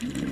Thank you.